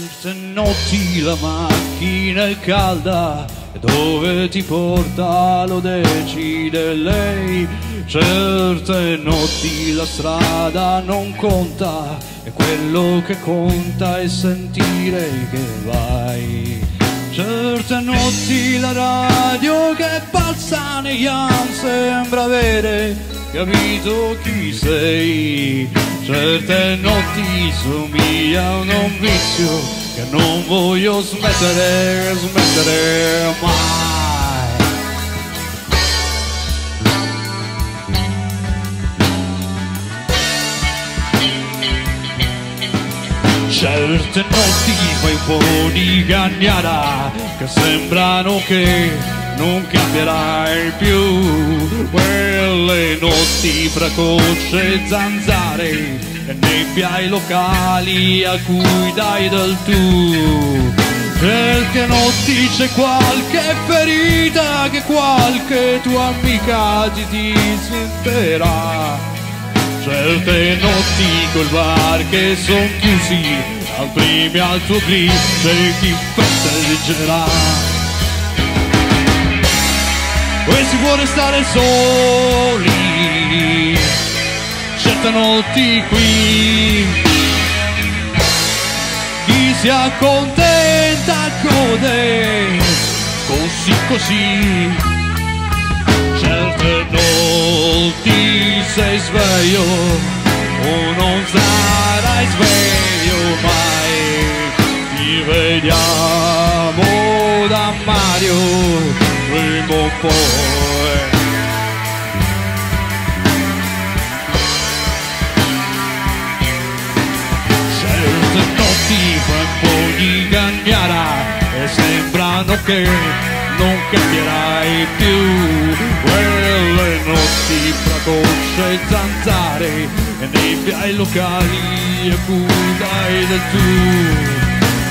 Certe notti la macchina è calda dove ti porta lo decide lei. Certe notti la strada non conta e quello che conta è sentire che vai. Certe notti la radio che passa negli anni sembra avere capito chi sei. Certe notti somigliano a un vizio che non voglio smettere, smettere mai. Certe notti fai un po' che sembrano che non cambierai più. Quelle notti fra cosce zanzare e nebbia ai locali a cui dai del tu. Perché notti c'è qualche ferita che qualche tua amica ti disinterà. Certe notti col bar che son chiusi, al primo al tuo gris c'è chi festeggerà. E si può restare soli, certe notti qui. Chi si accontenta gode, così così. Certe notti sei sveglio o non sarai sveglio mai. Ti vediamo da Mario poi certe notti di cagnara e sembrano che non cambierai più quelle notti fra cosce e zanzare e nebbia ai locali a cui dai del tu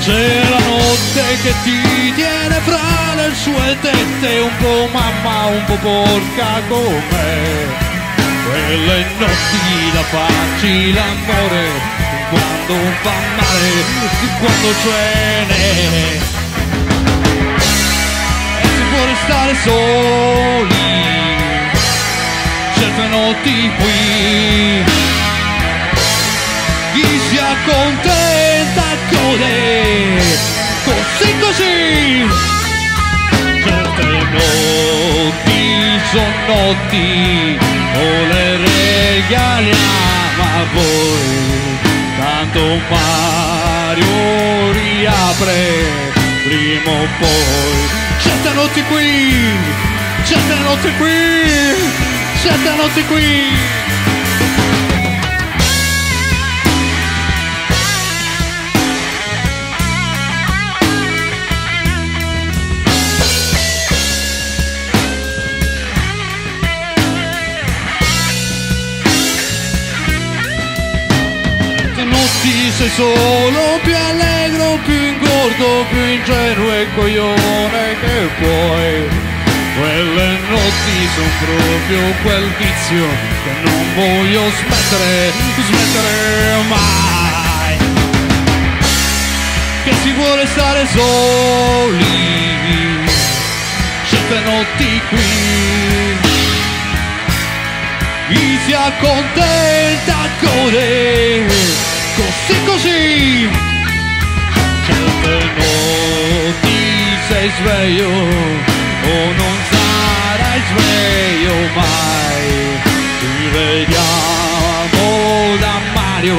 c'è la notte che ti tiene fra le sue tette un po' mamma un po' porca come quelle notti da farci l'amore quando fa male quando ce n'è. Può restare soli certe notti qui. Chi si accontenta gode così notti o le regaliamo a voi tanto Mario riapre prima o poi certe notti qui, certe notti qui, certe notti qui. Sei solo più allegro, più ingordo, più ingenuo e coglione che puoi. Quelle notti sono proprio quel vizio che non voglio smettere, smettere mai. Che si vuole stare soli, certe notti qui. Chi si accontenta gode, così. Certe notti sei sveglio o non sarai sveglio mai. Ti vediamo da Mario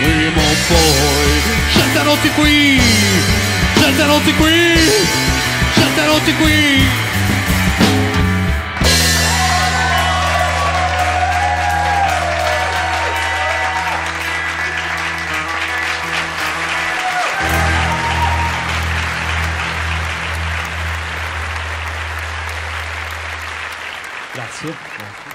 prima o poi. Certe notti qui certe qui certe qui Спасибо.